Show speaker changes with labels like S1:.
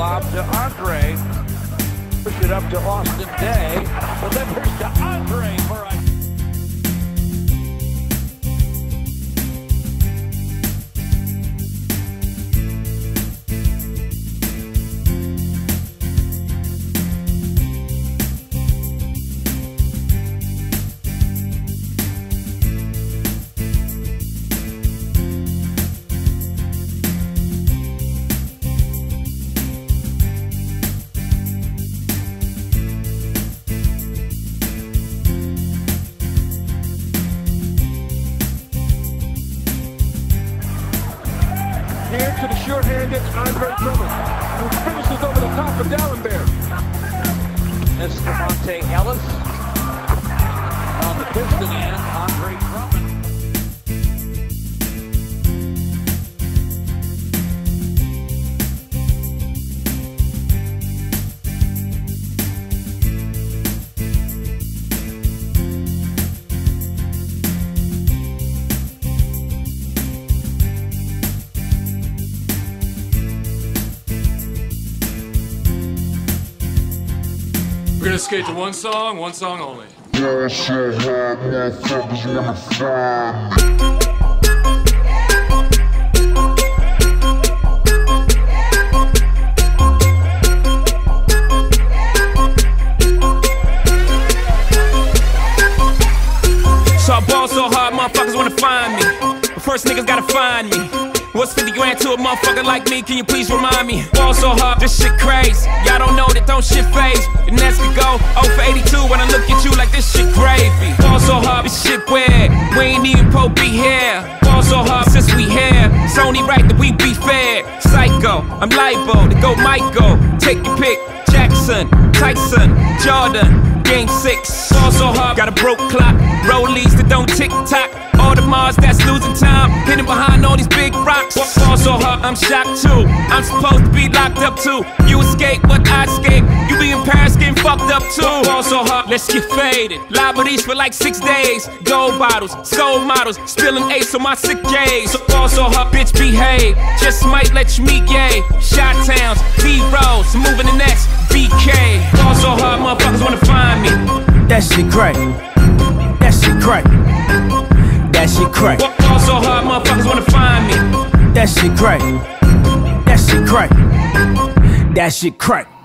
S1: lob to Andre. Push it up to Austin Daye. Delivers to Andre for a
S2: Here to the short-handed Andre Drummond, who finishes over the top of Dalembert.
S1: This is Monta Ellis. On the piston end, Andre
S3: We're gonna skate to one song, one song only.
S4: So
S5: I ball so hard, motherfuckers wanna find me. But first niggas gotta find me. What's 50 grand to a motherfucker like me? Can you please remind me? Ball so hard, this shit crazy. Y'all don't know that don't shit phase. And that's could go 0 for 82 when I look at you like this shit gravy. Ball so hard, this shit weird. We ain't even po be here. Ball so hard since we here. It's only right that we be fair. Psycho, I'm libo to go Michael. Take your pick. Jackson, Tyson, Jordan, Game 6. So hard, got a broke clock. Rollies that don't tick tock. All the Mars that's losing time. Hidden behind all these big rocks. Ball so hard, I'm shocked too. I'm supposed to be locked up too. You escape, but I escape. Fucked up too. Ball so hard, let's get faded. Liberties for like six days. Gold bottles, soul models. Spilling ace on my sick days. So ball so hard, bitch, behave. Just might let you meet gay. Shot towns, B rolls, moving the next. BK. Ball so hard, motherfuckers wanna find me.
S6: That shit crack. That shit crack. That shit crack.
S5: Ball so hard, motherfuckers wanna find me.
S6: That shit crack. That shit crack. That shit crack.